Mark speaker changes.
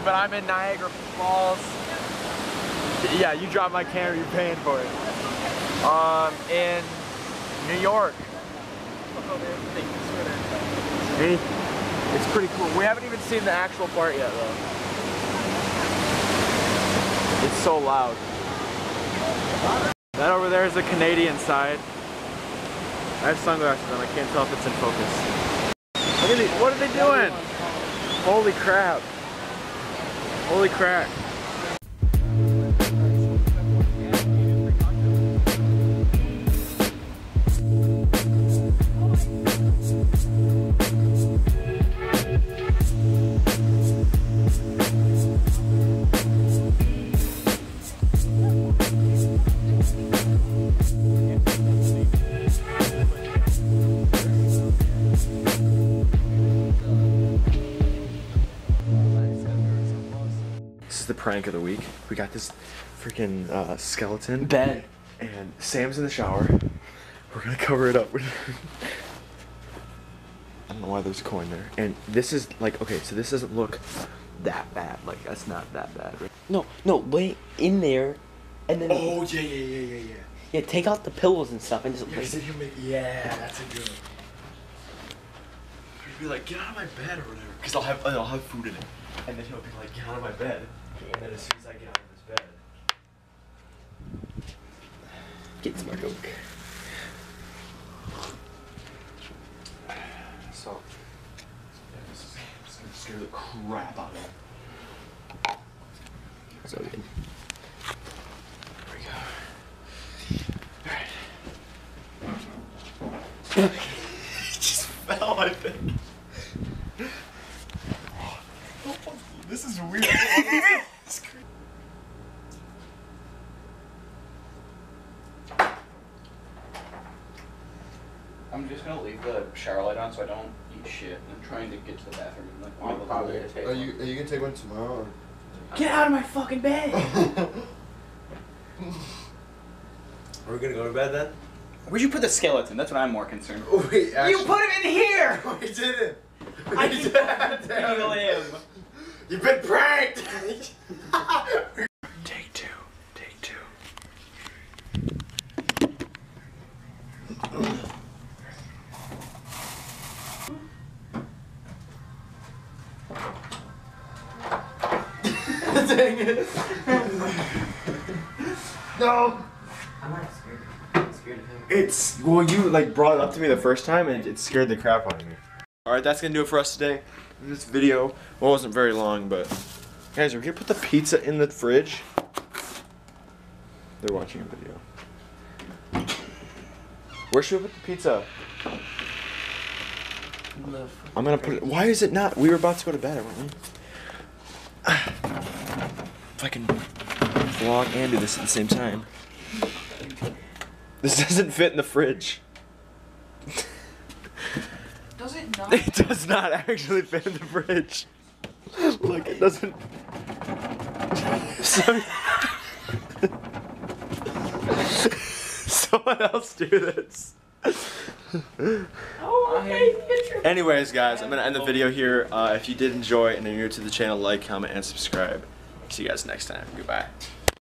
Speaker 1: But I'm in Niagara Falls. Yeah, you dropped my camera, you're paying for it. Um, in New York. See? It's pretty cool. We haven't even seen the actual part yet, though. It's so loud. That over there is the Canadian side. I have sunglasses on. I can't tell if it's in focus. Look at these. What are they doing? Holy crap. Holy crap. Is the prank of the week. We got this freaking uh, skeleton.
Speaker 2: Ben.
Speaker 1: And Sam's in the shower. We're gonna cover it up. I don't know why there's a coin there. And this is like, okay, so this doesn't look that bad. Like, that's not that bad. Right?
Speaker 2: No, no, wait in there, and then
Speaker 1: Oh, yeah, yeah, yeah, yeah, yeah.
Speaker 2: yeah, take out the pillows and stuff and just
Speaker 1: Yeah,
Speaker 2: lay-
Speaker 1: sit here, make, yeah, that's a good. He'd be like, get out of my bed or whatever. Because I'll have, I'll have food in it. And then he'll be like, get out of my bed. And then as soon as I get out of his bed,
Speaker 2: get some more coke.
Speaker 1: So, yeah, this is, this is gonna scare the crap out of him.
Speaker 2: So good.
Speaker 1: There we go. Alright. he just fell, I think. Oh, this is weird. It's.
Speaker 3: I'm just gonna leave the shower light on so I don't eat shit. I'm trying to get to the bathroom and like
Speaker 4: I'll
Speaker 3: leave a
Speaker 4: probably
Speaker 3: little
Speaker 4: Are you are you gonna take one tomorrow?
Speaker 3: Get out of my fucking bed!
Speaker 4: Are we gonna go to bed then?
Speaker 3: Where'd you put the skeleton? That's what I'm more concerned.
Speaker 4: Oh, wait, actually.
Speaker 3: You put him in here!
Speaker 4: We didn't.
Speaker 3: I
Speaker 4: We
Speaker 3: can
Speaker 4: didn't.
Speaker 3: feel him.
Speaker 4: You've been pranked.
Speaker 1: Take two. Take two.
Speaker 4: Dang it. no.
Speaker 2: I'm not scared. I'm scared of him.
Speaker 1: It's well, you like brought it up to me the first time, and it scared the crap out of me. All right, that's gonna do it for us today. This video well, it wasn't very long, but guys, we're gonna put the pizza in the fridge. They're watching a video. Where should we put the pizza? I'm gonna put it. Why is it not? We were about to go to bed, weren't we? If I can vlog and do this at the same time. This doesn't fit in the fridge.
Speaker 3: Does it not?
Speaker 1: It does not actually fit in the fridge. Look, it doesn't. So... Someone else do this.
Speaker 3: Oh, okay.
Speaker 1: Anyways, guys, I'm gonna end the video here. Uh, if you did enjoy and are new to the channel, like, comment, and subscribe. See you guys next time. Goodbye.